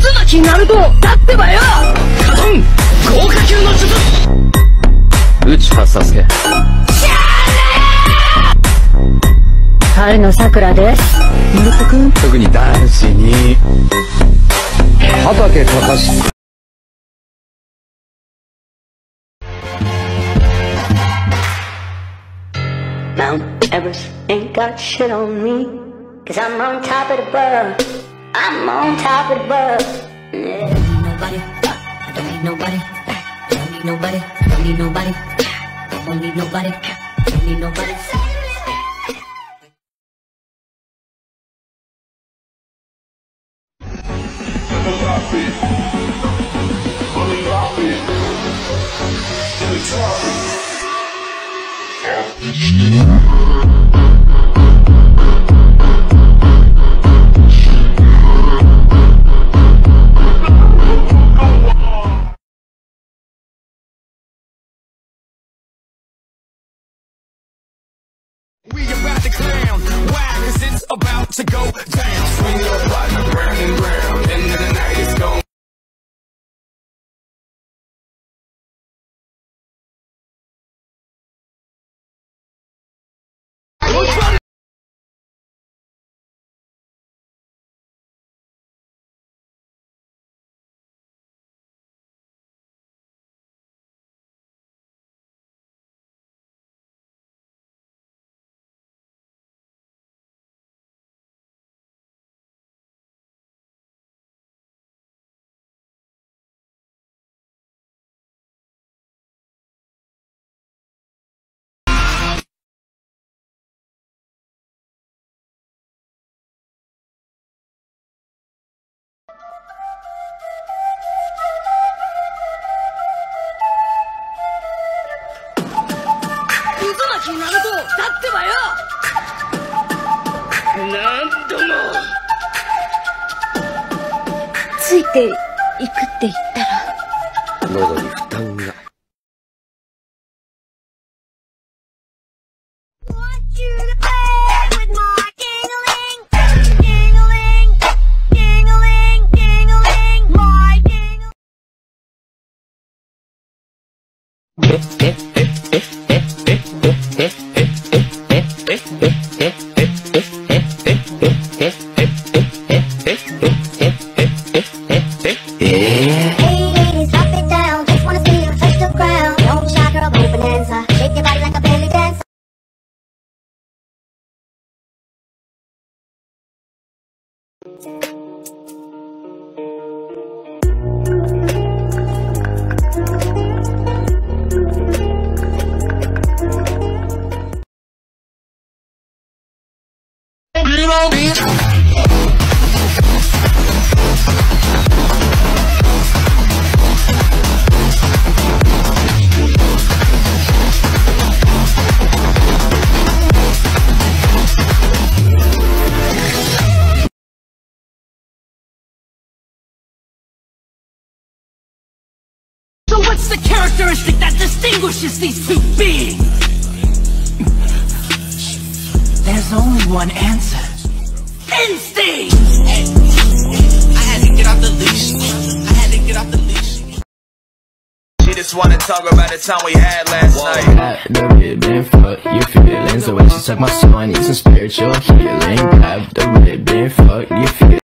渦巻きナルトだってばよカトン豪華級の術内葉サスケ。春の桜です。ナルト君。特に男子に。畑隆 Mount Everest ain't got shit on me. Cause I'm on top of the world. I'm on top of the world. Yeah. nobody. I don't need nobody. I don't need nobody. I don't need nobody. I don't need nobody. I don't need nobody. We about to clown. Why? Cause it's about to go down. Swing your body round and round. And then the night is gone. そんなことだってばよ何度もついていくって言ったら喉に負担がええ drop it down. Just wanna see you what's the characteristic that distinguishes these two beings? There's only one answer. Instinct! I had to get off the leash. I had to get off the leash. She just wanna talk about the time we had last night. At the ribbon, fuck your feelings. The way she suck my soul, I need some spiritual healing. Grab the ribbon, fuck your